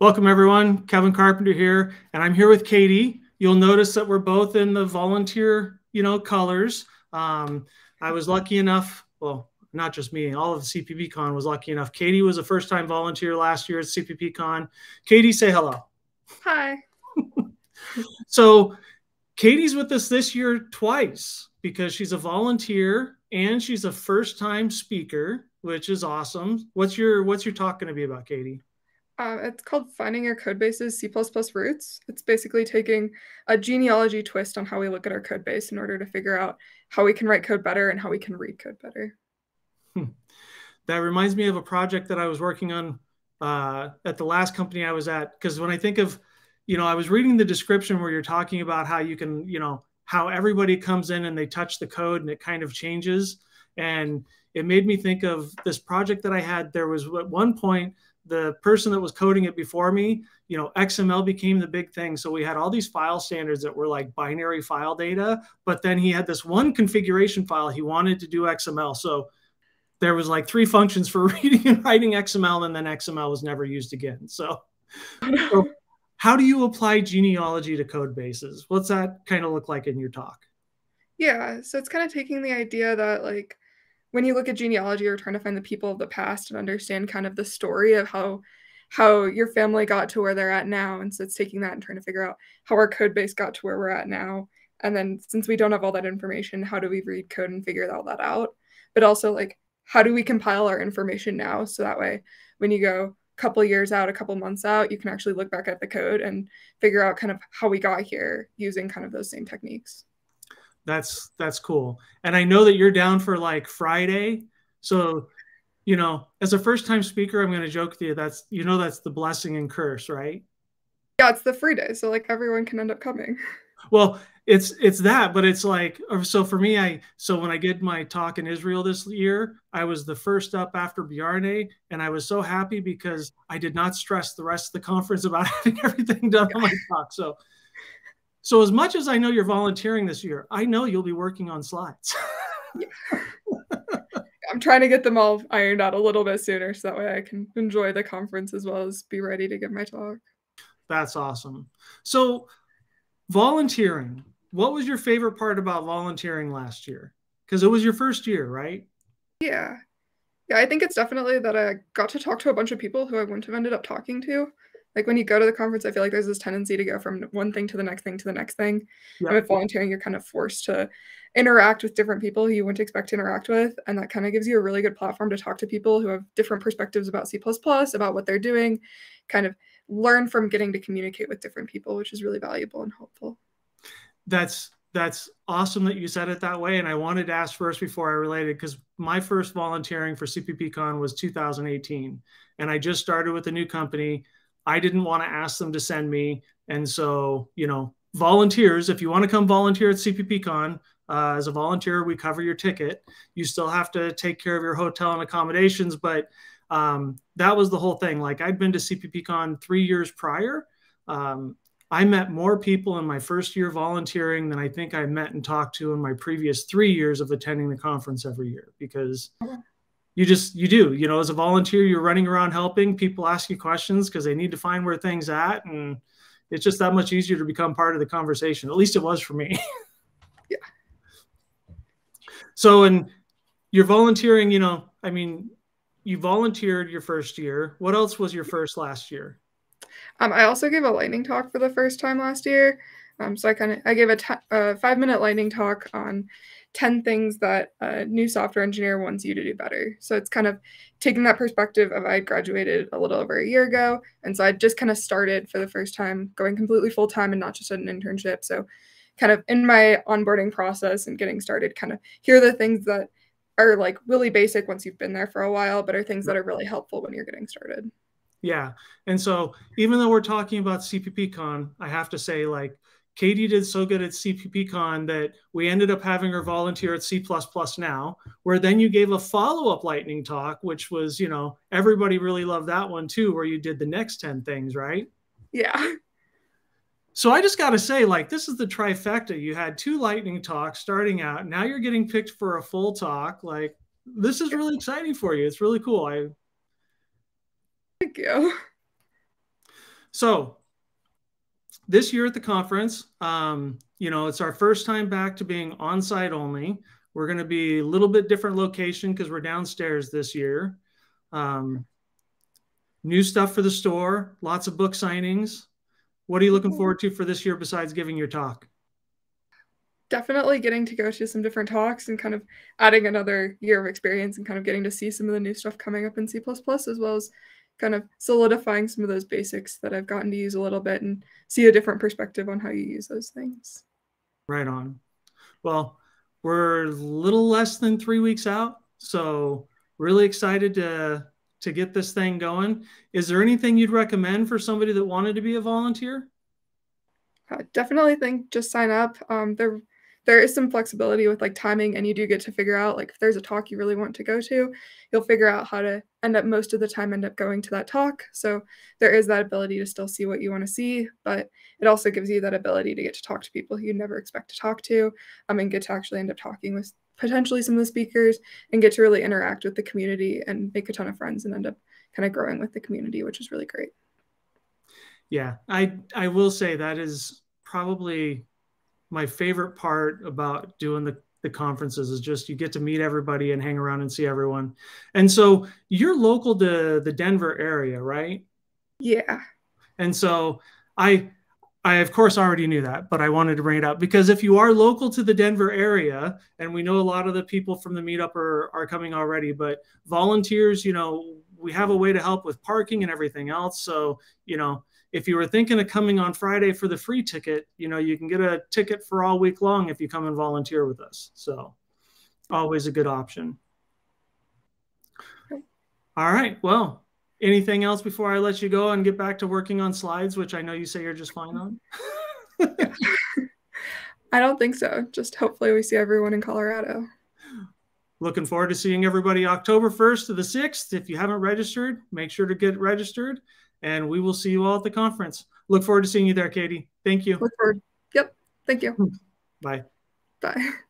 Welcome everyone, Kevin Carpenter here, and I'm here with Katie. You'll notice that we're both in the volunteer, you know, colors. Um, I was lucky enough, well, not just me, all of CPPCon was lucky enough. Katie was a first time volunteer last year at CPPCon. Katie, say hello. Hi. so Katie's with us this year twice because she's a volunteer and she's a first time speaker, which is awesome. What's your what's your talk going to be about, Katie? Uh, it's called Finding Your Codebase's C++ Roots. It's basically taking a genealogy twist on how we look at our code base in order to figure out how we can write code better and how we can read code better. Hmm. That reminds me of a project that I was working on uh, at the last company I was at. Because when I think of, you know, I was reading the description where you're talking about how you can, you know, how everybody comes in and they touch the code and it kind of changes. And it made me think of this project that I had. There was at one point, the person that was coding it before me, you know, XML became the big thing. So we had all these file standards that were like binary file data, but then he had this one configuration file he wanted to do XML. So there was like three functions for reading and writing XML, and then XML was never used again. So, so how do you apply genealogy to code bases? What's that kind of look like in your talk? Yeah, so it's kind of taking the idea that like when you look at genealogy, you're trying to find the people of the past and understand kind of the story of how how your family got to where they're at now. And so it's taking that and trying to figure out how our code base got to where we're at now. And then since we don't have all that information, how do we read code and figure all that out? But also like how do we compile our information now so that way when you go a couple years out, a couple months out, you can actually look back at the code and figure out kind of how we got here using kind of those same techniques that's that's cool. And I know that you're down for like Friday. So, you know, as a first time speaker, I'm going to joke with you. That's, you know, that's the blessing and curse, right? Yeah, it's the free day. So like everyone can end up coming. Well, it's it's that, but it's like so for me. I so when I did my talk in Israel this year, I was the first up after Bjarne, and I was so happy because I did not stress the rest of the conference about having everything done on my talk. So so as much as I know you're volunteering this year, I know you'll be working on slides. I'm trying to get them all ironed out a little bit sooner so that way I can enjoy the conference as well as be ready to give my talk. That's awesome. So volunteering, what was your favorite part about volunteering last year? Because it was your first year, right? Yeah. Yeah, I think it's definitely that I got to talk to a bunch of people who I wouldn't have ended up talking to like when you go to the conference, I feel like there's this tendency to go from one thing to the next thing to the next thing. Yep. And with volunteering, you're kind of forced to interact with different people who you wouldn't expect to interact with. And that kind of gives you a really good platform to talk to people who have different perspectives about C, about what they're doing, kind of learn from getting to communicate with different people, which is really valuable and helpful. That's that's awesome that you said it that way. And I wanted to ask first before I related because my first volunteering for CPPCon was 2018. And I just started with a new company. I didn't want to ask them to send me. And so, you know, volunteers, if you want to come volunteer at CPPCon, uh, as a volunteer, we cover your ticket. You still have to take care of your hotel and accommodations, but um, that was the whole thing. Like I'd been to CPPCon three years prior. Um, I met more people in my first year volunteering than I think I met and talked to in my previous three years of attending the conference every year because you just you do you know as a volunteer you're running around helping people ask you questions because they need to find where things at and it's just that much easier to become part of the conversation at least it was for me. Yeah. So and you're volunteering you know i mean you volunteered your first year. What else was your first last year? Um, i also gave a lightning talk for the first time last year. Um, so i kind of i gave a, t- a five minute lightning talk on 10 things that a new software engineer wants you to do better. So it's kind of taking that perspective of I graduated a little over a year ago. And so I just kind of started for the first time going completely full time and not just an internship. So kind of in my onboarding process and getting started, kind of here are the things that are like really basic once you've been there for a while, but are things that are really helpful when you're getting started. Yeah. And so even though we're talking about CPPCon, I have to say like Katie did so good at CPPCon that we ended up having her volunteer at C++ now, where then you gave a follow-up lightning talk, which was, you know, everybody really loved that one too, where you did the next 10 things, right? Yeah. So I just got to say, like, this is the trifecta. You had two lightning talks starting out. Now you're getting picked for a full talk. Like, this is really exciting for you. It's really cool. I Thank you. So this year at the conference, um, you know, it's our first time back to being on site only. We're going to be a little bit different location because we're downstairs this year. Um, new stuff for the store, lots of book signings. What are you looking forward to for this year besides giving your talk? Definitely getting to go to some different talks and kind of adding another year of experience and kind of getting to see some of the new stuff coming up in C, as well as kind of solidifying some of those basics that I've gotten to use a little bit and see a different perspective on how you use those things. Right on. Well, we're a little less than three weeks out, so really excited to to get this thing going. Is there anything you'd recommend for somebody that wanted to be a volunteer? I definitely think just sign up. Um, there there is some flexibility with like timing and you do get to figure out like if there's a talk you really want to go to you'll figure out how to end up most of the time end up going to that talk. So there is that ability to still see what you want to see but it also gives you that ability to get to talk to people you never expect to talk to um, and get to actually end up talking with potentially some of the speakers and get to really interact with the community and make a ton of friends and end up kind of growing with the community which is really great. Yeah i i will say that is probably my favorite part about doing the the conferences is just you get to meet everybody and hang around and see everyone. And so you're local to the Denver area, right? Yeah. And so I I of course already knew that, but I wanted to bring it up because if you are local to the Denver area, and we know a lot of the people from the meetup are are coming already, but volunteers, you know, we have a way to help with parking and everything else. So, you know, if you were thinking of coming on Friday for the free ticket, you know, you can get a ticket for all week long if you come and volunteer with us. So always a good option. All right. Well, anything else before I let you go and get back to working on slides, which I know you say you're just fine on? I don't think so. Just hopefully we see everyone in Colorado. Looking forward to seeing everybody October 1st to the 6th. If you haven't registered, make sure to get registered and we will see you all at the conference. Look forward to seeing you there, Katie. Thank you. Look forward. Yep. Thank you. Bye. Bye.